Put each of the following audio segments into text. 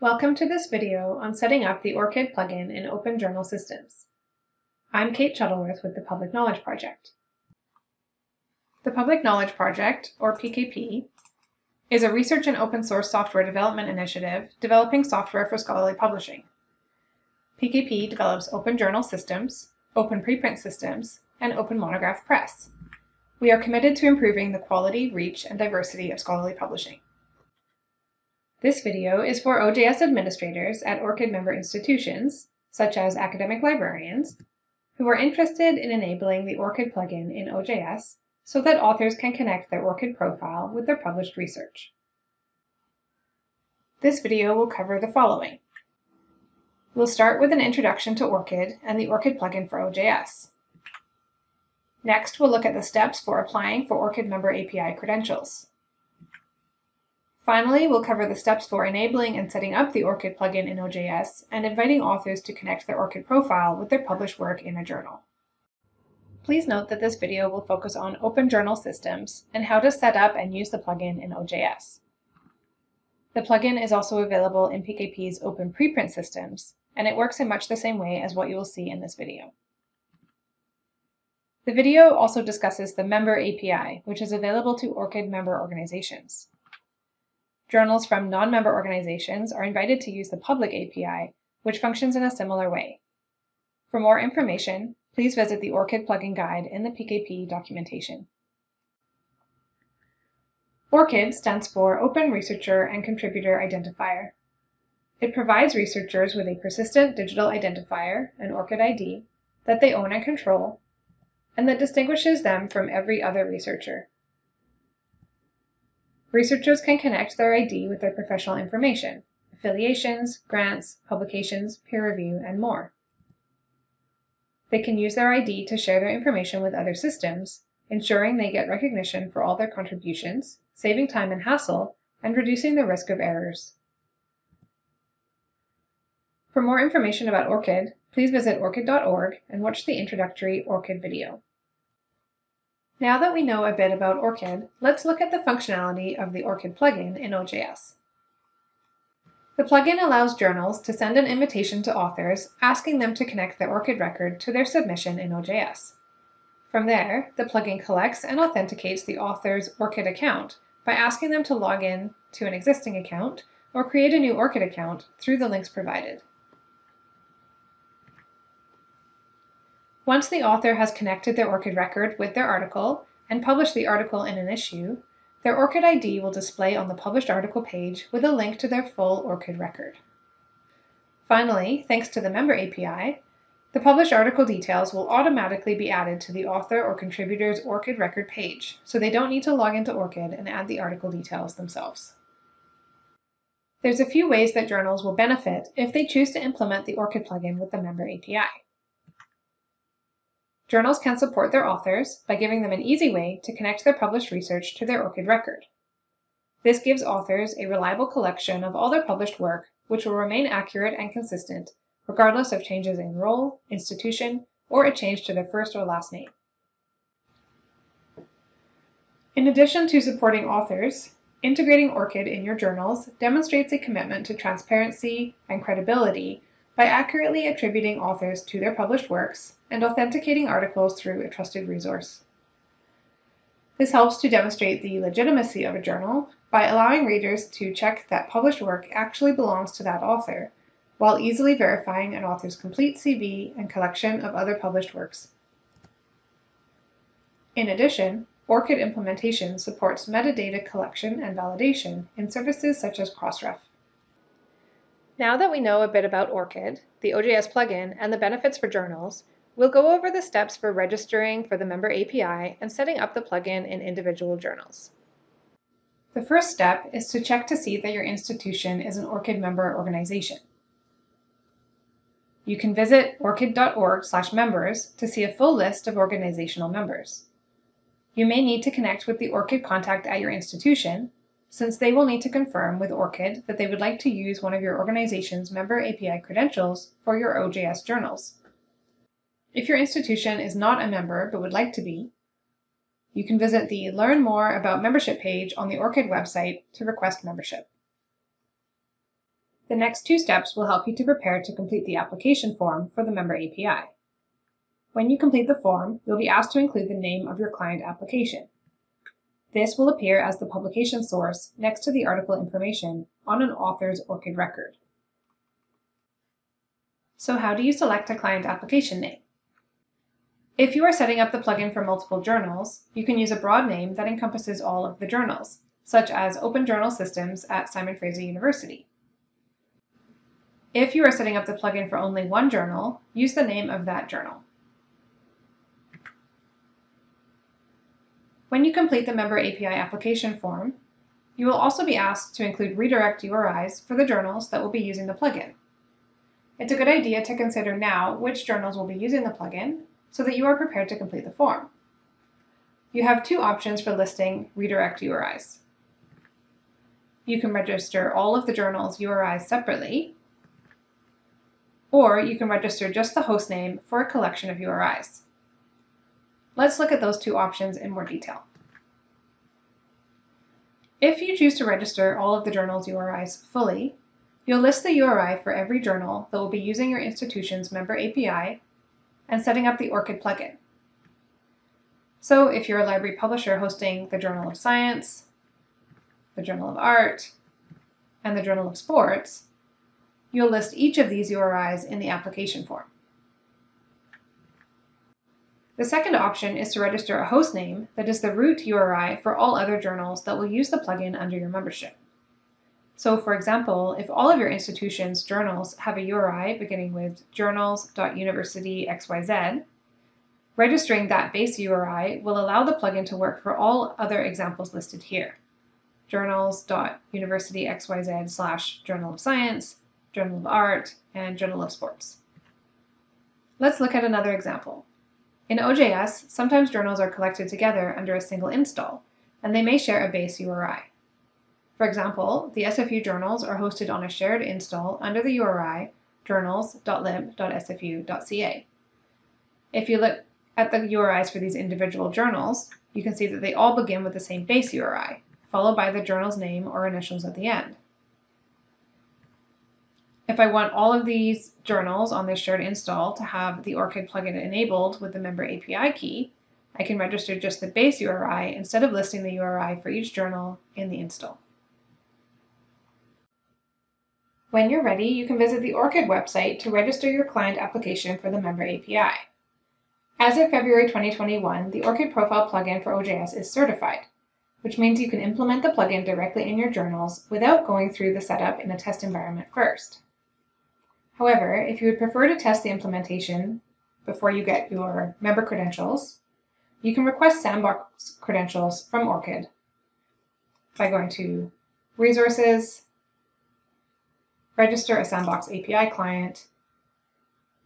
Welcome to this video on setting up the ORCID plugin in Open Journal Systems. I'm Kate Shuttleworth with the Public Knowledge Project. The Public Knowledge Project, or PKP, is a research and open source software development initiative developing software for scholarly publishing. PKP develops open journal systems, open preprint systems, and open monograph press. We are committed to improving the quality, reach, and diversity of scholarly publishing. This video is for OJS administrators at ORCID member institutions, such as academic librarians, who are interested in enabling the ORCID plugin in OJS so that authors can connect their ORCID profile with their published research. This video will cover the following. We'll start with an introduction to ORCID and the ORCID plugin for OJS. Next, we'll look at the steps for applying for ORCID member API credentials. Finally, we'll cover the steps for enabling and setting up the ORCID plugin in OJS and inviting authors to connect their ORCID profile with their published work in a journal. Please note that this video will focus on open journal systems and how to set up and use the plugin in OJS. The plugin is also available in PKP's open preprint systems, and it works in much the same way as what you will see in this video. The video also discusses the Member API, which is available to ORCID member organizations. Journals from non-member organizations are invited to use the public API, which functions in a similar way. For more information, please visit the ORCID plugin guide in the PKP documentation. ORCID stands for Open Researcher and Contributor Identifier. It provides researchers with a persistent digital identifier, an ORCID ID, that they own and control, and that distinguishes them from every other researcher. Researchers can connect their ID with their professional information, affiliations, grants, publications, peer review, and more. They can use their ID to share their information with other systems, ensuring they get recognition for all their contributions, saving time and hassle, and reducing the risk of errors. For more information about ORCID, please visit orcid.org and watch the introductory ORCID video. Now that we know a bit about ORCID, let's look at the functionality of the ORCID plugin in OJS. The plugin allows journals to send an invitation to authors asking them to connect their ORCID record to their submission in OJS. From there, the plugin collects and authenticates the author's ORCID account by asking them to log in to an existing account or create a new ORCID account through the links provided. Once the author has connected their ORCID record with their article and published the article in an issue, their ORCID ID will display on the published article page with a link to their full ORCID record. Finally, thanks to the Member API, the published article details will automatically be added to the author or contributor's ORCID record page, so they don't need to log into ORCID and add the article details themselves. There's a few ways that journals will benefit if they choose to implement the ORCID plugin with the Member API. Journals can support their authors by giving them an easy way to connect their published research to their ORCID record. This gives authors a reliable collection of all their published work, which will remain accurate and consistent, regardless of changes in role, institution, or a change to their first or last name. In addition to supporting authors, integrating ORCID in your journals demonstrates a commitment to transparency and credibility by accurately attributing authors to their published works and authenticating articles through a trusted resource. This helps to demonstrate the legitimacy of a journal by allowing readers to check that published work actually belongs to that author, while easily verifying an author's complete CV and collection of other published works. In addition, ORCID implementation supports metadata collection and validation in services such as Crossref. Now that we know a bit about ORCID, the OJS plugin, and the benefits for journals, we'll go over the steps for registering for the member API and setting up the plugin in individual journals. The first step is to check to see that your institution is an ORCID member organization. You can visit orcid.org/members to see a full list of organizational members. You may need to connect with the ORCID contact at your institution since they will need to confirm with ORCID that they would like to use one of your organization's member API credentials for your OJS journals. If your institution is not a member but would like to be, you can visit the Learn More About Membership page on the ORCID website to request membership. The next two steps will help you to prepare to complete the application form for the Member API. When you complete the form, you'll be asked to include the name of your client application. This will appear as the publication source next to the article information on an author's ORCID record. So how do you select a client application name? If you are setting up the plugin for multiple journals, you can use a broad name that encompasses all of the journals, such as Open Journal Systems at Simon Fraser University. If you are setting up the plugin for only one journal, use the name of that journal. When you complete the Member API application form, you will also be asked to include redirect URIs for the journals that will be using the plugin. It's a good idea to consider now which journals will be using the plugin so that you are prepared to complete the form. You have two options for listing redirect URIs. You can register all of the journal's URIs separately, or you can register just the hostname for a collection of URIs. Let's look at those two options in more detail. If you choose to register all of the journal's URIs fully, you'll list the URI for every journal that will be using your institution's member API and setting up the ORCID plugin. So if you're a library publisher hosting the Journal of Science, the Journal of Art, and the Journal of Sports, you'll list each of these URIs in the application form. The second option is to register a hostname that is the root URI for all other journals that will use the plugin under your membership. So for example, if all of your institution's journals have a URI beginning with journals.universityxyz, registering that base URI will allow the plugin to work for all other examples listed here. journals.universityxyz slash journal of science, journal of art, and journal of sports. Let's look at another example. In OJS, sometimes journals are collected together under a single install, and they may share a base URI. For example, the SFU journals are hosted on a shared install under the URI journals.lib.sfu.ca. If you look at the URIs for these individual journals, you can see that they all begin with the same base URI, followed by the journal's name or initials at the end. If I want all of these journals on this shared install to have the ORCID plugin enabled with the member API key, I can register just the base URI instead of listing the URI for each journal in the install. When you're ready, you can visit the ORCID website to register your client application for the member API. As of February 2021, the ORCID profile plugin for OJS is certified, which means you can implement the plugin directly in your journals without going through the setup in a test environment first. However, if you would prefer to test the implementation before you get your member credentials, you can request sandbox credentials from ORCID by going to Resources, Register a Sandbox API client,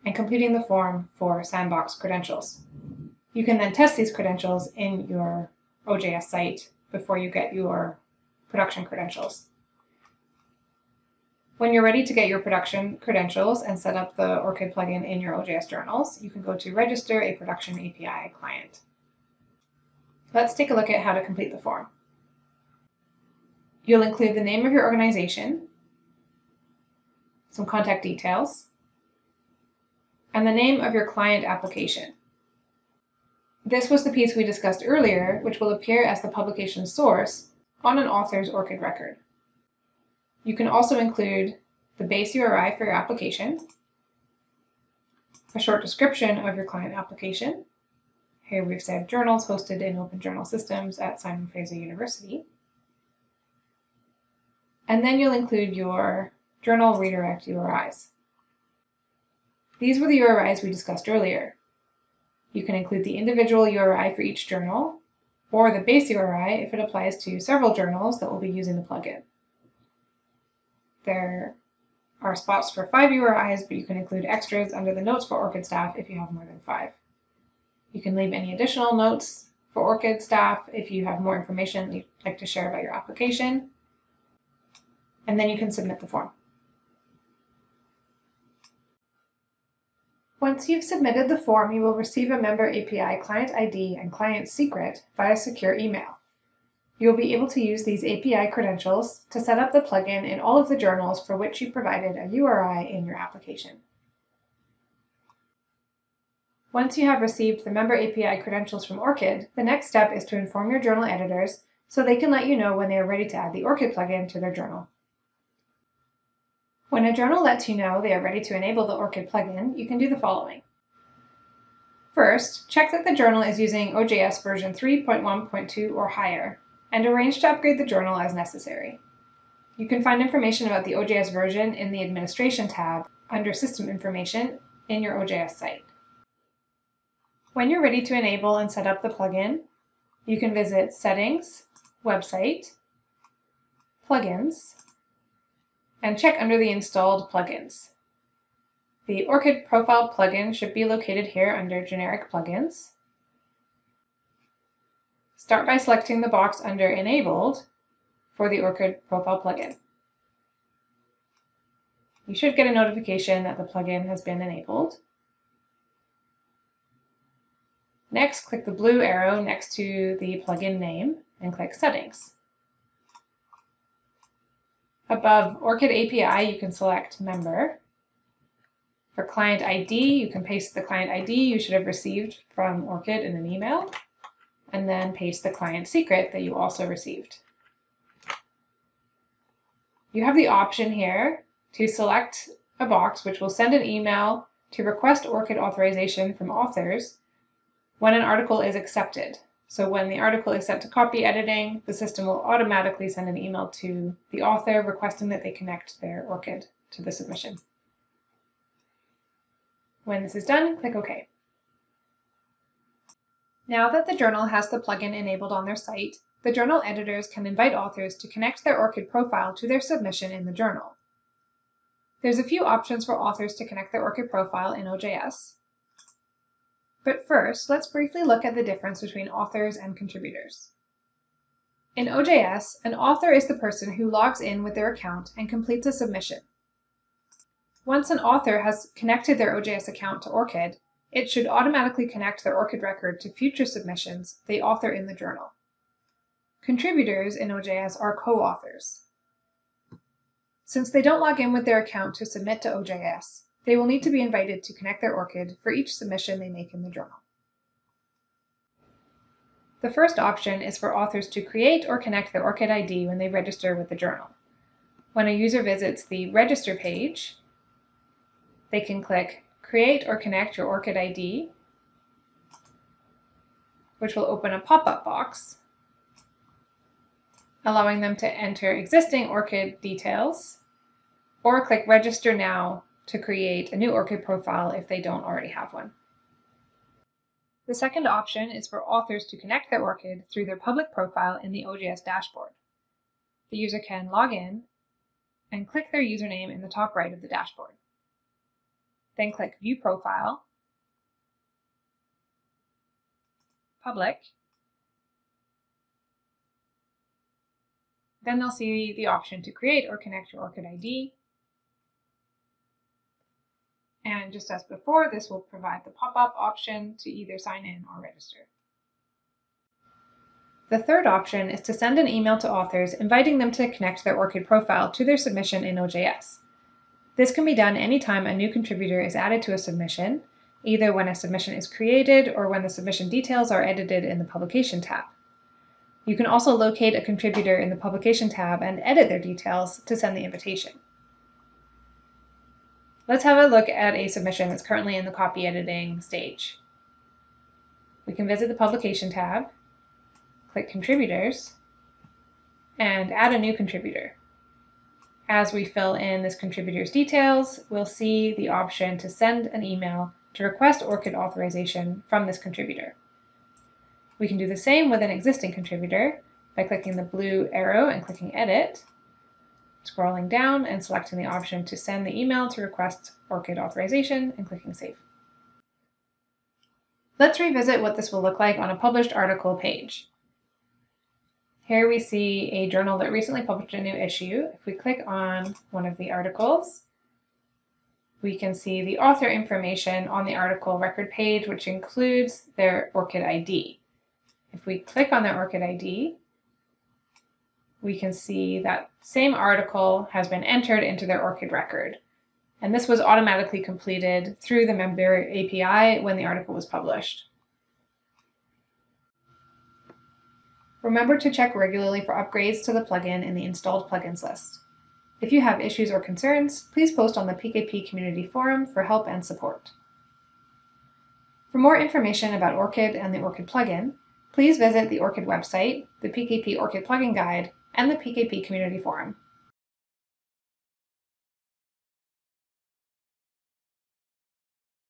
and completing the form for Sandbox credentials. You can then test these credentials in your OJS site before you get your production credentials. When you're ready to get your production credentials and set up the ORCID plugin in your OJS journals, you can go to Register a Production API Client. Let's take a look at how to complete the form. You'll include the name of your organization, some contact details, and the name of your client application. This was the piece we discussed earlier, which will appear as the publication source on an author's ORCID record. You can also include the base URI for your application, a short description of your client application. Here we've said journals hosted in Open Journal Systems at Simon Fraser University. And then you'll include your journal redirect URIs. These were the URIs we discussed earlier. You can include the individual URI for each journal, or the base URI if it applies to several journals that will be using the plugin. There are spots for five URIs, but you can include extras under the notes for ORCID staff if you have more than five. You can leave any additional notes for ORCID staff if you have more information you'd like to share about your application. And then you can submit the form. Once you've submitted the form, you will receive a Member API client ID and client secret via secure email. You'll be able to use these API credentials to set up the plugin in all of the journals for which you provided a URI in your application. Once you have received the member API credentials from ORCID, the next step is to inform your journal editors so they can let you know when they are ready to add the ORCID plugin to their journal. When a journal lets you know they are ready to enable the ORCID plugin, you can do the following. First, check that the journal is using OJS version 3.1.2 or higher, and arrange to upgrade the journal as necessary. You can find information about the OJS version in the Administration tab under System Information in your OJS site. When you're ready to enable and set up the plugin, you can visit Settings, Website, Plugins, and check under the installed plugins. The ORCID Profile plugin should be located here under Generic Plugins. Start by selecting the box under Enabled for the ORCID Profile plugin. You should get a notification that the plugin has been enabled. Next, click the blue arrow next to the plugin name and click Settings. Above ORCID API, you can select Member. For client ID, you can paste the client ID you should have received from ORCID in an email and then paste the client secret that you also received. You have the option here to select a box which will send an email to request ORCID authorization from authors when an article is accepted. So when the article is sent to copy editing, the system will automatically send an email to the author requesting that they connect their ORCID to the submission. When this is done, click OK. Now that the journal has the plugin enabled on their site, the journal editors can invite authors to connect their ORCID profile to their submission in the journal. There's a few options for authors to connect their ORCID profile in OJS. But first, let's briefly look at the difference between authors and contributors. In OJS, an author is the person who logs in with their account and completes a submission. Once an author has connected their OJS account to ORCID, it should automatically connect their ORCID record to future submissions they author in the journal. Contributors in OJS are co-authors. Since they don't log in with their account to submit to OJS, they will need to be invited to connect their ORCID for each submission they make in the journal. The first option is for authors to create or connect their ORCID ID when they register with the journal. When a user visits the Register page, they can click create or connect your ORCID ID, which will open a pop-up box, allowing them to enter existing ORCID details, or click register now to create a new ORCID profile if they don't already have one. The second option is for authors to connect their ORCID through their public profile in the OJS dashboard. The user can log in and click their username in the top right of the dashboard. Then click View Profile, Public. Then they'll see the option to create or connect your ORCID ID. And just as before, this will provide the pop-up option to either sign in or register. The third option is to send an email to authors inviting them to connect their ORCID profile to their submission in OJS. This can be done anytime a new contributor is added to a submission, either when a submission is created or when the submission details are edited in the Publication tab. You can also locate a contributor in the Publication tab and edit their details to send the invitation. Let's have a look at a submission that's currently in the copy editing stage. We can visit the Publication tab, click Contributors, and add a new contributor. As we fill in this contributor's details, we'll see the option to send an email to request ORCID authorization from this contributor. We can do the same with an existing contributor by clicking the blue arrow and clicking Edit, scrolling down and selecting the option to send the email to request ORCID authorization and clicking Save. Let's revisit what this will look like on a published article page. Here we see a journal that recently published a new issue. If we click on one of the articles, we can see the author information on the article record page, which includes their ORCID ID. If we click on their ORCID ID, we can see that same article has been entered into their ORCID record. And this was automatically completed through the member API when the article was published. Remember to check regularly for upgrades to the plugin in the installed plugins list. If you have issues or concerns, please post on the PKP community forum for help and support. For more information about ORCID and the ORCID plugin, please visit the ORCID website, the PKP ORCID plugin guide, and the PKP community forum.